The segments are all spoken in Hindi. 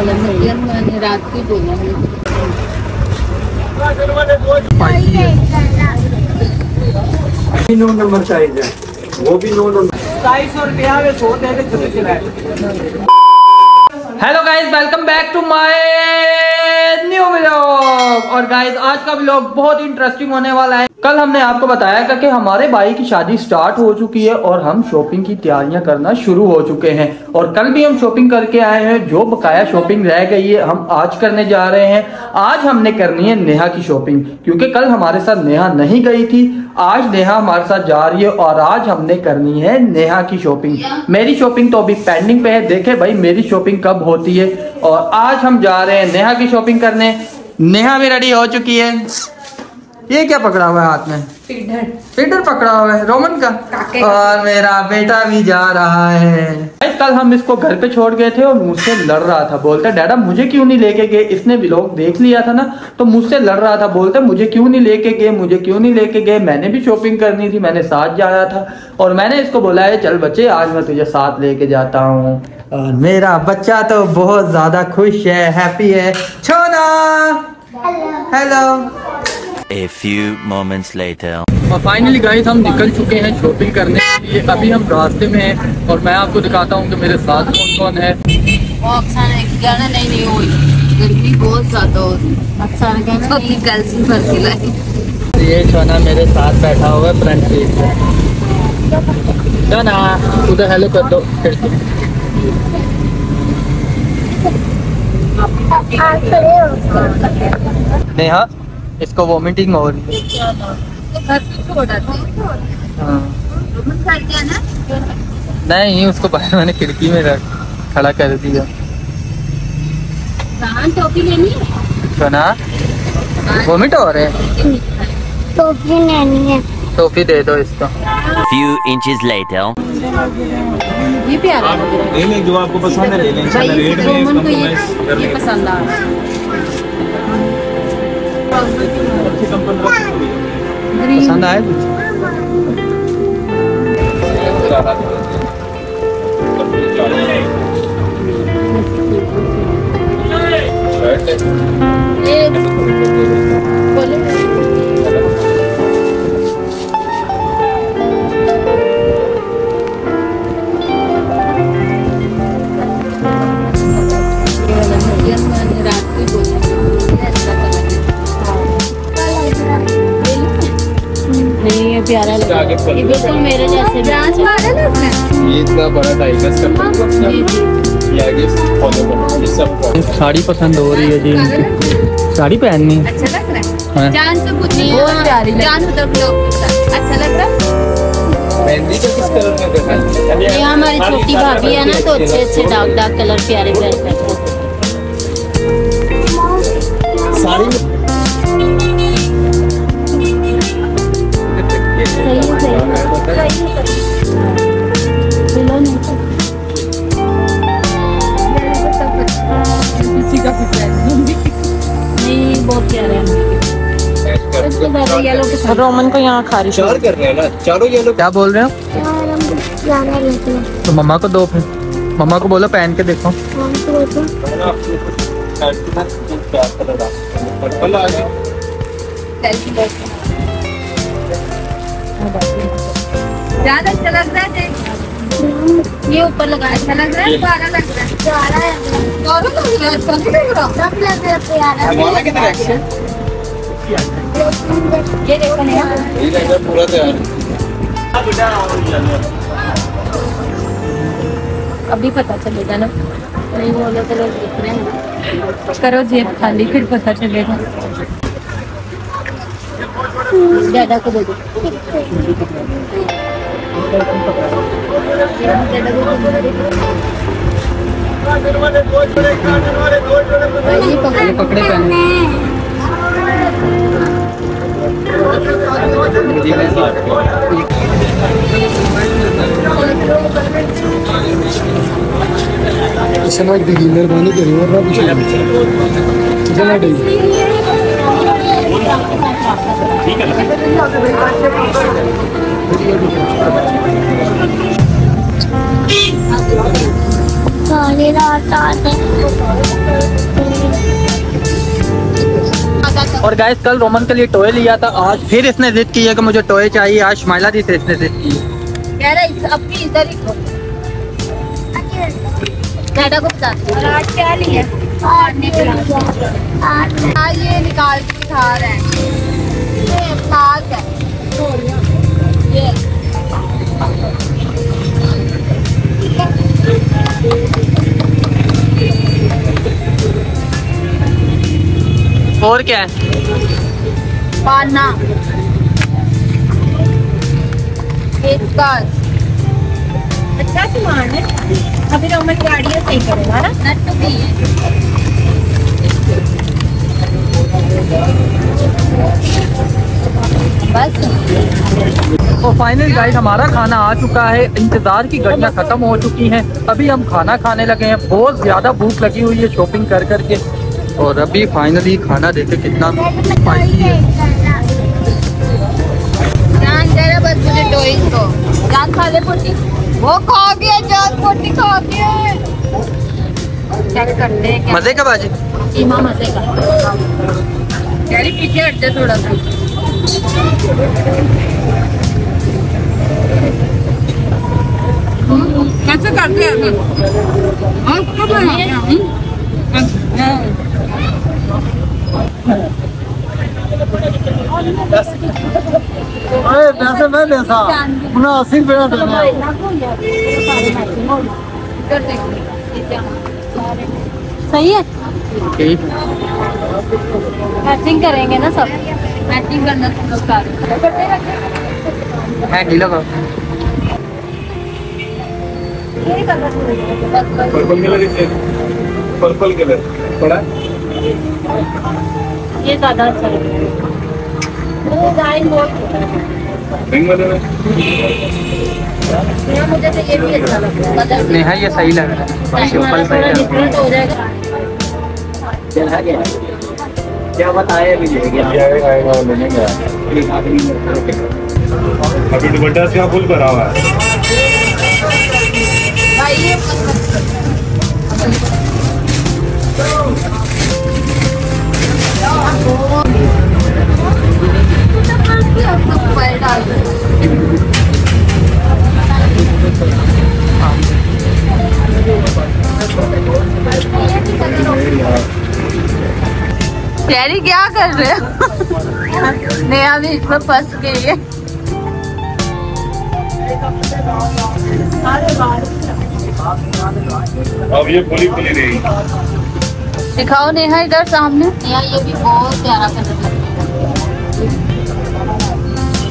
रात नौ नंबर साइज़ है वो भी नौ number hello guys, welcome back to my new vlog. और गाइस, आज का व्लॉग बहुत इंटरेस्टिंग होने वाला है। कल हमने आपको बताया था कि हमारे भाई की शादी स्टार्ट हो चुकी है और हम शॉपिंग की तैयारियाँ करना शुरू हो चुके हैं। और कल भी हम शॉपिंग करके आए हैं। जो बकाया शॉपिंग रह गई है, हम आज करने जा रहे हैं। आज हमने करनी है नेहा की शॉपिंग, क्योंकि कल हमारे साथ नेहा नहीं गई थी। आज नेहा हमारे साथ जा रही है और आज हमने करनी है नेहा की शॉपिंग। मेरी शॉपिंग तो अभी पेंडिंग पे है। देखे भाई, मेरी शॉपिंग कब होती है। और आज हम जा रहे हैं नेहा की शॉपिंग करने। नेहा भी रेडी हो चुकी है। ये क्या पकड़ा हुआ है हाथ में? फीडर। पकड़ा हुआ है। रोमन का? और मेरा बेटा भी जा रहा है। कल हम इसको घर पे छोड़ गए थे और मुझसे लड़ रहा था। बोलते डैडा मुझे क्यों नहीं लेके गए? इसने व्लॉग देख लिया था ना तो मुझसे लड़ रहा था। बोलते मुझे क्यों नहीं लेके गए? मुझे क्यों नहीं लेके गए? मैंने भी शॉपिंग करनी थी मैंने साथ जाया था। और मैंने इसको बोला है चल बच्चे आज मैं तुझे साथ लेके जाता हूँ। और मेरा बच्चा तो बहुत ज़्यादा खुश है हैप्पी है। छोना। Hello A few moments later. और फाइनली गाइस हम निकल चुके हैं शॉपिंग करने के लिए। अभी हम रास्ते में हैं और मैं आपको दिखाता हूँ कि मेरे साथ कौन कौन है नहीं नहीं हुई गर्मी बहुत ज़्यादा हो लाई ये छोना मेरे साथ बैठा हुआ है फ्रंट सीट पे। छोना उधर हेलो कर दो फिर से। नेहा? इसको वॉमिटिंग हो रही है। हाँ। घर क्या ना नहीं उसको बाहर मैंने खिड़की में रख खड़ा कर दिया। कहाँ टोपी लेनी है वॉमिट हो रहे हैं? टोपी लेनी है टोपी दे दो इसको। Few inches later. ये प्यारा है। ले लें जो आपको पसंद है ले लें। रेट में ये कॉम्प्रोमाइज कर ये लेंगे पसंद आए कुछ? ये इतना बड़ा टाइगर्स का सब साड़ी पसंद हो रही है जी इनकी। साड़ी पहननी। अच्छा लग रहा हाँ। है। जान से पूछिए बहुत प्यारी जान उधर अच्छा लग रहा है? मेहंदी का किस कलर में देखा ये हमारी छोटी भाभी है ना तो अच्छे अच्छे डार्क डार्क कलर प्यारे प्यारे। साड़ी येलो के साथ। रोमन को यहाँ खारिश चार कर रहे हैं ना? चारों ये लोग क्या बोल रहे हो? हैं तो मम्मा को दो फिर। मम्मा को बोलो पहन के देखो। तो हैं। ज़्यादा अच्छा लग रहा है ये ऊपर लगा अच्छा लग रहा है प्यारा लग रहा है। प्यारा है। दोनों लग रहा है नहीं लग रहा। सब लग रहा है प्यारा एक्शन ये देखो नेहा ये लग रहा पूरा तैयार अभी पता चलेगा ना नहीं वो अलग अलग दिख रहे हैं करो जेब खाली फिर पता चलेगा दादा को दे दो दादा को दे दो। ये पकड़ो। पकड़े पहने इसमें एक दिगी मेहरबानी करी और ना पूछो कितना डेगी सारी रात आते और गाइस कल रोमन के लिए टॉय लिया था आज फिर इसने जिद की है कि मुझे टॉय चाहिए आज शमाइला दी से इसने जिद की। है है? ही ये निकाल के दिखा रहे हैं। ये है। ये। और क्या है? पाना। अच्छा सामान है। अभी रोमन गाड़ियाँ सही करेगा ना? भी। है बस। तो फाइनल गाइड हमारा खाना आ चुका है। इंतज़ार की घटना खत्म हो चुकी है। अभी हम खाना खाने लगे हैं। बहुत ज़्यादा भूख लगी हुई है शॉपिंग कर करके और अभी फाइनली खाना देखे कितना? स्पाइसी है जान दे रहा बस मुझे टॉयज को। जान खा ले पोटी वो खा गया जान पोटी खा गया चेक करते हैं मज़े का बाजी? कीमा मज़े का। कह रही पीछे हट जा थोड़ा सा। कैसे करते हैं? कब अरे पैसे मैं देता उन्हें अस्सी रुपया देना सही है? मैचिंग करेंगे ना सब? मैचिंग करना तुम लोग है गीला का। पर्पल कलर पर्पल कलर पड़ा? ये ज़्यादा अच्छा लगेगा डिज़ाइन बहुत वाले में यहाँ मुझे तो ये भी अच्छा लगता है। नेहा ये सही लग रहा है। सिंपल सही लग रहा डिफरेंट हो जाएगा। क्या बताया लेने गया। अभी दुपट्टा इसका फुल भरा हुआ है। डाल दो प्यारी क्या कर रहे हो? नया भी इसमें फंस गई है। अब ये खुली खुली रहेगी दिखाओ नेहा इधर सामने। नेहा ये भी बहुत प्यारा कलर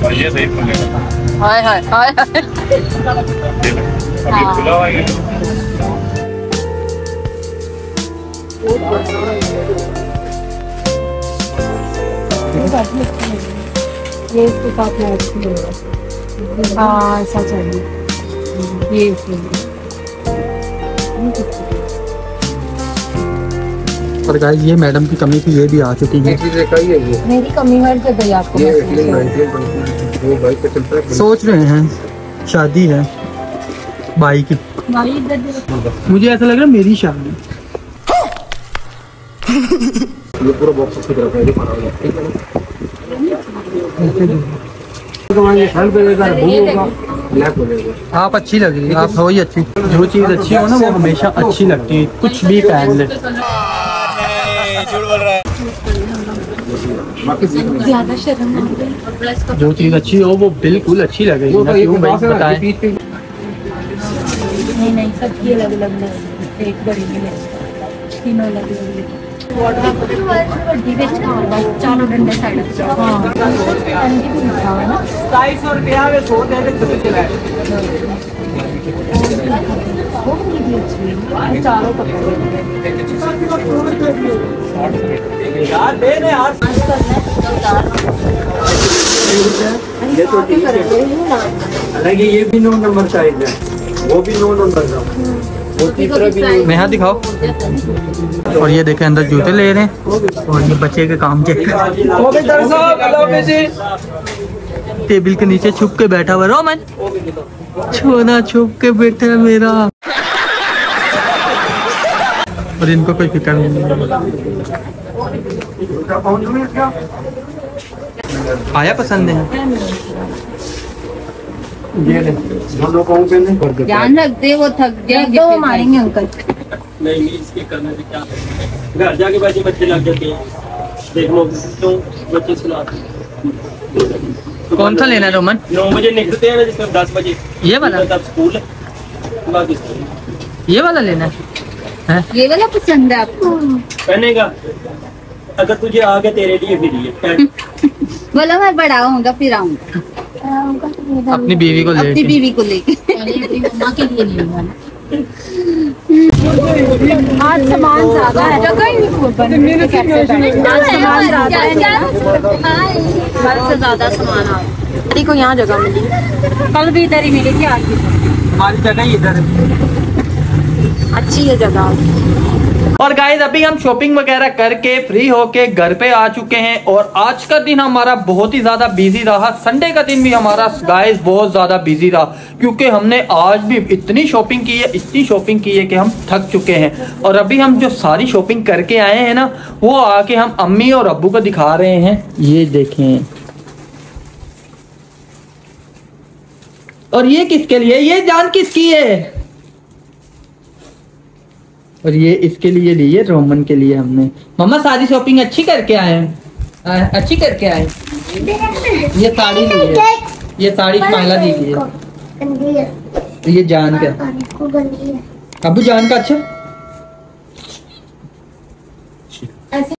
और ये सही खुलेगा हाय हाय हाय हाय। ये ये हाँ। खुला हुआ है ये। ये इसके साथ में अच्छी लगेगा हाँ। ऐसा चाहिए। ये इसलिए और गाइस ये मैडम की कमी थी ये भी आ चुकी है। मेरी कमी हर जगह आपको सोच रहे हैं शादी है भाई की। मुझे ऐसा लग रहा है मेरी शादी। ये पूरा बॉक्स तरफ़ है आप अच्छी लग रही है आप हो ही अच्छी। जो चीज़ अच्छी हो ना वो हमेशा अच्छी लगती है। कुछ भी पहन ले। ज़्यादा शर्म है। जो चीज़ अच्छी हो वो बिल्कुल अच्छी लगेगी वो तो क्यों भाई है बताएँ? नहीं नहीं सबकी अलग अलग एक बड़ी तीनों अलग अलग ये तो ठीक है। हालाँकि ये भी नौ नंबर साइज़ है। वो भी नौ नंबर का। नेहा दिखाओ। और ये देखे, अंदर जूते ले रहे हैं। और ये बच्चे के काम के। टेबल के नीचे छुप के बैठा हुआ रोमन छोना छुप के बैठा है मेरा। और इनको कोई फ़िक्र नहीं आया पसंद है ये ले। कौन पे ध्यान रख दे वो थक जाएँगे तो मारेंगे अंकल। नहीं नहीं इसके करने से क्या घर जाके वैसे बच्चे लग जाते हैं। देख लो क्यों? बच्चे सुनाते कौन सा लेना रोमन? नौ बजे निकलते हैं ना जिसमें दस बजे। ये वाला? तब स्कूल है। बाकी ये वाला लेना है। ये वाला पसंद है आपको? पहनेगा। अगर तुझे आगे तेरे लिए भी लिए पहन। बोला मैं बड़ा होऊँगा फिर आऊँगा। अपनी बीवी को अपनी बीवी को लेके। मम्मा के लिए नहीं आज सामान ज़्यादा है। जगह ही नहीं सामान ज़्यादा है। कल से ज़्यादा सामान आ गया को यहाँ जगह मिली। कल भी इधर ही मिली थी आज भी। हमारी जगह ही इधर अच्छी है जगह। और गाइज़ अभी हम शॉपिंग वगैरह करके फ्री होके घर पे आ चुके हैं और आज का दिन हमारा बहुत ही ज़्यादा बिज़ी रहा। संडे का दिन भी हमारा गाइज़ बहुत ज़्यादा बिज़ी रहा। क्योंकि हमने आज भी इतनी शॉपिंग की है, इतनी शॉपिंग की है कि हम थक चुके हैं। और अभी हम जो सारी शॉपिंग करके आए हैं ना, वो आके हम अम्मी और अबू को दिखा रहे हैं। ये देखें। और ये किसके लिए? ये जान किसकी है? और ये इसके लिए लिए रोमन के लिए हमने। मम्मा, सारी शॉपिंग अच्छी करके आए हैं। अच्छी करके आए। ये साड़ी ली है। ये साड़ी माला दी गई है। ये जान का। अबू, जान का अच्छा?